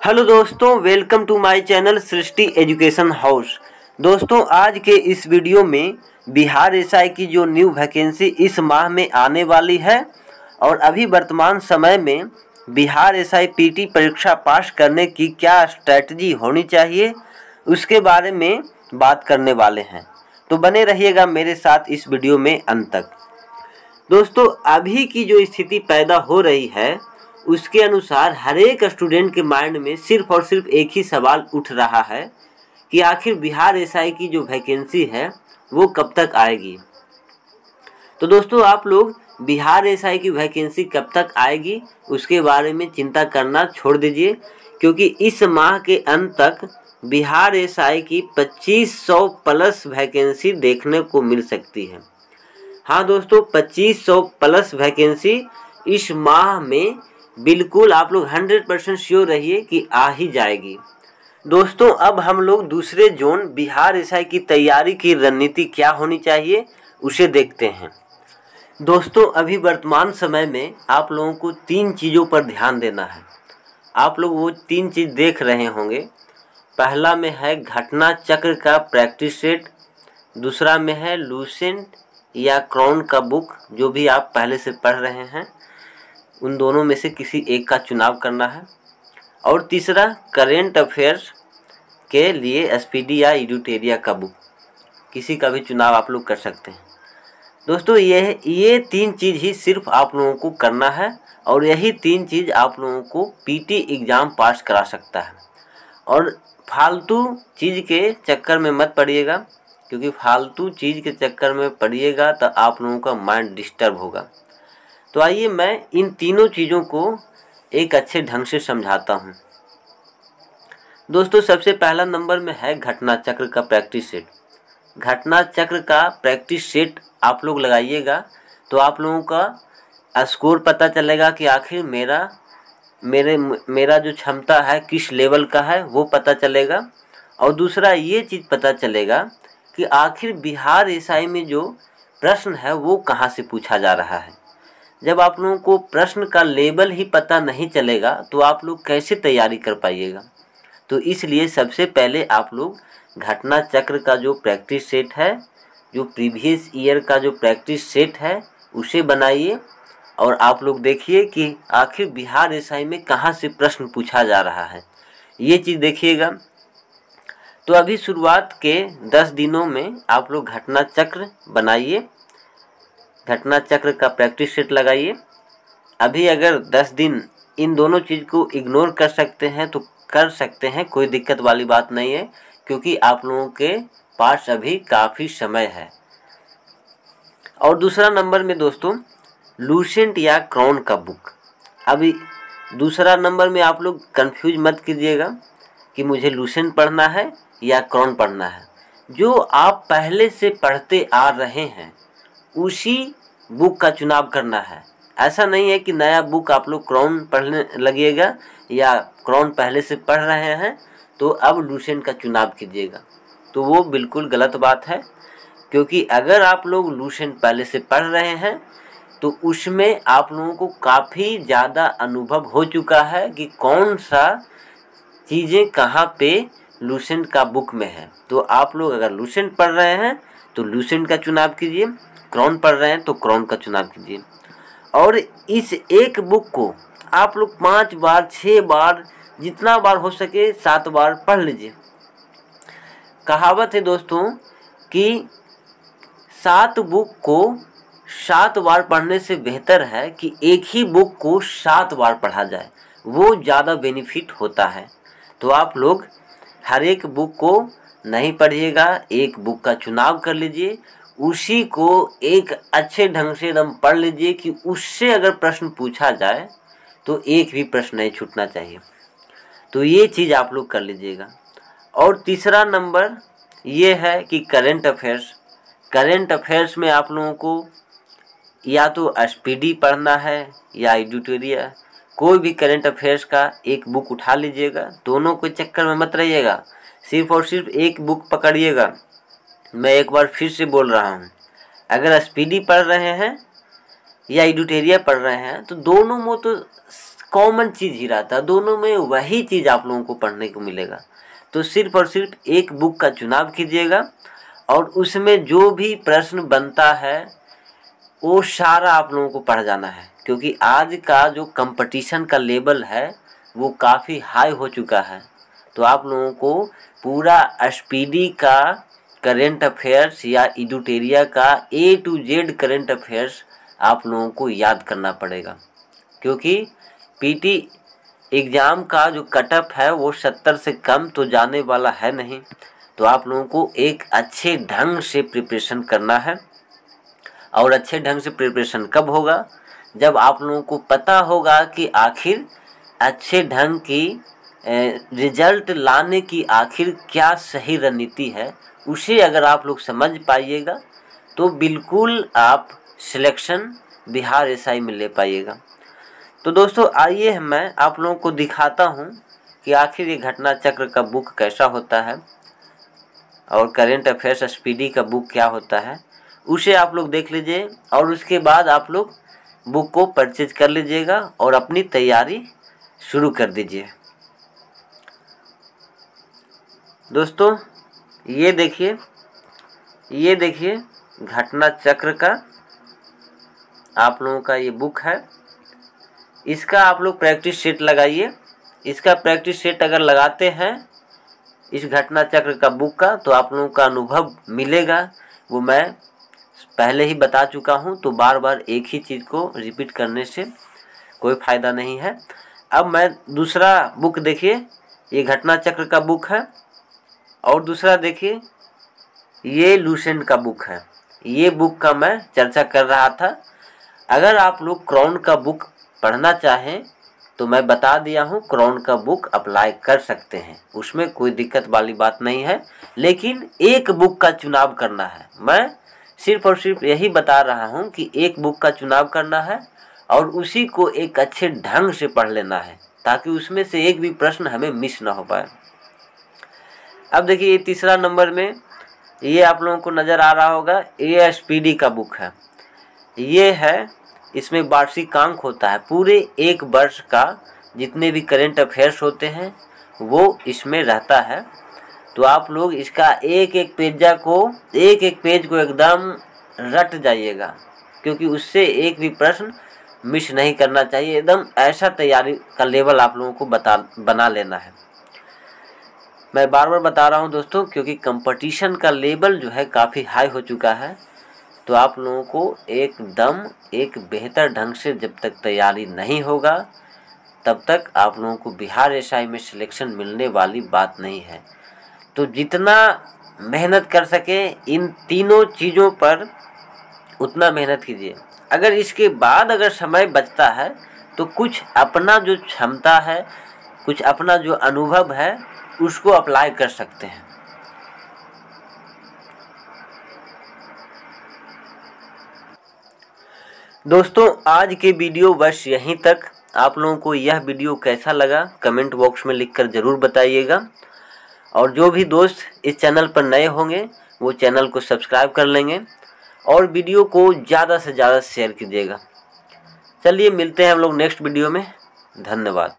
Hello दोस्तों, welcome to my channel Srishti education house. दोस्तों, आज के इस वीडियो में बिहार एसआई की जो न्यू वैकेंसी इस माह में आने वाली है और अभी वर्तमान समय में बिहार एसआई पीटी परीक्षा पास करने की क्या स्ट्रैटी होनी चाहिए, उसके बारे में बात करने वाले हैं। तो बने रहिएगा मेरे साथ इस वीडियो में अंत तक। दोस्तों, अभी की जो स्थिति पैदा हो रही है उसके अनुसार हर एक स्टूडेंट के माइंड में सिर्फ़ और सिर्फ़ एक ही सवाल उठ रहा है कि आखिर बिहार एसआई की जो वैकेंसी है, वो कब तक आएगी? तो दोस्तों, आप लोग बिहार एसआई की वैकेंसी कब तक आएगी, उसके बारे में चिंता करना छोड़ दीजिए, क्योंकि इस माह के अंत तक बिहार एसआई की 2500 प्लस वैकेंसी देखने को मिल सकती है। हाँ दोस्तों 2500 प्लस वैकेंसी इस माह में बिल्कुल आप लोग 100 परसेंट श्योर रहिए कि आ ही जाएगी। दोस्तों, अब हम लोग दूसरे जोन बिहार एसआई की तैयारी की रणनीति क्या होनी चाहिए, उसे देखते हैं। दोस्तों, अभी वर्तमान समय में आप लोगों को तीन चीज़ों पर ध्यान देना है। आप लोग वो तीन चीज़ देख रहे होंगे। पहला में है घटना चक्र का प्रैक्टिस सेट दूसरा में है लूसेंट या क्राउन का बुक जो भी आप पहले से पढ़ रहे हैं। उन दोनों में से किसी एक का चुनाव करना है। और तीसरा करेंट अफेयर्स के लिए एसपीडी या एडुटेरिया का बुक किसी का भी चुनाव आप लोग कर सकते हैं। दोस्तों, ये ये तीन चीज़ ही सिर्फ़ आप लोगों को करना है और यही तीन चीज़ आप लोगों को पीटी एग्ज़ाम पास करा सकता है। और फालतू चीज़ के चक्कर में मत पड़िएगा, क्योंकि फालतू चीज़ के चक्कर में पड़िएगा तो आप लोगों का माइंड डिस्टर्ब होगा। तो आइए मैं इन तीनों चीज़ों को एक अच्छे ढंग से समझाता हूँ। दोस्तों, सबसे पहला नंबर में है घटना चक्र का प्रैक्टिस सेट। घटना चक्र का प्रैक्टिस सेट आप लोग लगाइएगा तो आप लोगों का स्कोर पता चलेगा कि आखिर मेरा, मेरे, मेरा जो क्षमता है, किस लेवल का है, वो पता चलेगा। और दूसरा ये चीज़ पता चलेगा कि आखिर बिहार एसआई में जो प्रश्न है वो कहाँ से पूछा जा रहा है। जब आप लोगों को प्रश्न का लेवल ही पता नहीं चलेगा तो आप लोग कैसे तैयारी कर पाइएगा? तो इसलिए सबसे पहले आप लोग घटना चक्र का जो प्रैक्टिस सेट है, जो प्रीवियस ईयर का जो प्रैक्टिस सेट है, उसे बनाइए और आप लोग देखिए कि आखिर बिहार एसआई में कहाँ से प्रश्न पूछा जा रहा है। ये चीज़ देखिएगा। तो अभी शुरुआत के दस दिनों में आप लोग घटना चक्र बनाइए। घटना चक्र का प्रैक्टिस सेट लगाइए। अभी अगर दस दिन इन दोनों चीज़ को इग्नोर कर सकते हैं तो कर सकते हैं, कोई दिक्कत वाली बात नहीं है, क्योंकि आप लोगों के पास अभी काफ़ी समय है। और दूसरा नंबर में दोस्तों लूसेंट या क्राउन का बुक अभी दूसरा नंबर में आप लोग कंफ्यूज मत कीजिएगा कि मुझे लूसेंट पढ़ना है या क्राउन पढ़ना है। जो आप पहले से पढ़ते आ रहे हैं उसी बुक का चुनाव करना है। ऐसा नहीं है कि नया बुक आप लोग क्राउन पढ़ने लगिएगा या क्राउन पहले से पढ़ रहे हैं तो अब लूसेंट का चुनाव कीजिएगा। तो वो बिल्कुल गलत बात है, क्योंकि अगर आप लोग लूसेंट पहले से पढ़ रहे हैं तो उसमें आप लोगों को काफ़ी ज़्यादा अनुभव हो चुका है कि कौन सा चीज़ें कहाँ पे लूसेंट का बुक में है। तो आप लोग अगर लूसेंट पढ़ रहे हैं तो लूसेंट का चुनाव कीजिए। क्रॉन पढ़ रहे हैं तो क्रॉन का चुनाव कीजिए। और इस एक बुक को आप लोग पाँच बार छः बार, जितना बार हो सके सात बार पढ़ लीजिए। कहावत है दोस्तों कि सात बुक को सात बार पढ़ने से बेहतर है कि एक ही बुक को सात बार पढ़ा जाए। वो ज़्यादा बेनिफिट होता है। तो आप लोग हर एक बुक को नहीं पढ़िएगा, एक बुक का चुनाव कर लीजिए उसी को एक अच्छे ढंग से एकदम पढ़ लीजिए कि उससे अगर प्रश्न पूछा जाए तो एक भी प्रश्न नहीं छूटना चाहिए। तो ये चीज़ आप लोग कर लीजिएगा। और तीसरा नंबर ये है कि करेंट अफेयर्स। करेंट अफेयर्स में आप लोगों को या तो एसपीडी पढ़ना है या एडिटोरिया कोई भी करेंट अफेयर्स का एक बुक उठा लीजिएगा। दोनों के चक्कर में मत रहिएगा। सिर्फ़ और सिर्फ़ एक बुक पकड़िएगा। मैं एक बार फिर से बोल रहा हूँ। अगर एस पढ़ रहे हैं या एडिटोरिया पढ़ रहे हैं तो दोनों में तो कॉमन चीज़ ही रहता है। दोनों में वही चीज़ आप लोगों को पढ़ने को मिलेगा। तो सिर्फ़ और सिर्फ़ एक बुक का चुनाव कीजिएगा और उसमें जो भी प्रश्न बनता है, वो सारा आप लोगों को पढ़ जाना है। क्योंकि आज का जो कंपटीशन का लेवल है, वो काफ़ी हाई हो चुका है। तो आप लोगों को पूरा स्पीडी का करेंट अफेयर्स या इडुटेरिया का A to Z current affairs आप लोगों को याद करना पड़ेगा। क्योंकि पीटी एग्ज़ाम का जो कटअप है वो सत्तर से कम तो जाने वाला है नहीं। तो आप लोगों को एक अच्छे ढंग से प्रिपरेशन करना है। और अच्छे ढंग से प्रिपरेशन कब होगा? जब आप लोगों को पता होगा कि आखिर अच्छे ढंग की रिज़ल्ट लाने की आखिर क्या सही रणनीति है, उसे अगर आप लोग समझ पाइएगा तो बिल्कुल आप सिलेक्शन बिहार एसआई में ले पाइएगा। तो दोस्तों, आइए मैं आप लोगों को दिखाता हूँ कि आखिर ये घटना चक्र का बुक कैसा होता है और करेंट अफेयर्स एसपीडी का बुक क्या होता है, उसे आप लोग देख लीजिए और उसके बाद आप लोग बुक को परचेज कर लीजिएगा और अपनी तैयारी शुरू कर दीजिए। दोस्तों, ये देखिए ये देखिए घटना चक्र का आप लोगों का ये बुक है। इसका आप लोग प्रैक्टिस सेट लगाइए। इसका प्रैक्टिस सेट अगर लगाते हैं, इस घटना चक्र का बुक का तो आप लोगों का अनुभव मिलेगा। वो मैं पहले ही बता चुका हूँ तो बार बार एक ही चीज़ को रिपीट करने से कोई फ़ायदा नहीं है। अब मैं दूसरा बुक देखिए, ये घटना चक्र का बुक है। और दूसरा देखिए, ये लूसेंट का बुक है। ये बुक का मैं चर्चा कर रहा था। अगर आप लोग क्रॉन का बुक पढ़ना चाहें तो मैं बता दिया हूँ क्रॉन का बुक अप्लाई कर सकते हैं। उसमें कोई दिक्कत वाली बात नहीं है। लेकिन एक बुक का चुनाव करना है। मैं सिर्फ़ और सिर्फ़ यही बता रहा हूँ कि एक बुक का चुनाव करना है और उसी को एक अच्छे ढंग से पढ़ लेना है, ताकि उसमें से एक भी प्रश्न हमें मिस ना हो पाए। अब देखिए ये तीसरा नंबर में ये आप लोगों को नज़र आ रहा होगा पी डी का बुक है। ये है, इसमें वार्षिकांक होता है। पूरे एक वर्ष का जितने भी करेंट अफेयर्स होते हैं, वो इसमें रहता है। तो आप लोग इसका एक एक पेजा को एक एक पेज को एकदम रट जाइएगा, क्योंकि उससे एक भी प्रश्न मिस नहीं करना चाहिए। एकदम ऐसा तैयारी का लेवल आप लोगों को बता, बना लेना है। मैं बार बार बता रहा हूँ दोस्तों, क्योंकि कंपटीशन का लेवल जो है काफ़ी हाई हो चुका है। तो आप लोगों को एकदम, एक बेहतर ढंग से जब तक तैयारी नहीं होगा, तब तक आप लोगों को बिहार एसआई में सिलेक्शन मिलने वाली बात नहीं है। तो जितना मेहनत कर सके, इन तीनों चीज़ों पर उतना मेहनत कीजिए। अगर इसके बाद अगर समय बचता है तो कुछ अपना जो क्षमता है, कुछ अपना जो अनुभव है उसको अप्लाई कर सकते हैं। दोस्तों, आज के वीडियो बस यहीं तक। आप लोगों को यह वीडियो कैसा लगा, कमेंट बॉक्स में लिखकर ज़रूर बताइएगा। और जो भी दोस्त इस चैनल पर नए होंगे, वो चैनल को सब्सक्राइब कर लेंगे और वीडियो को ज़्यादा से ज़्यादा शेयर कीजिएगा। चलिए मिलते हैं हम लोग नेक्स्ट वीडियो में। धन्यवाद।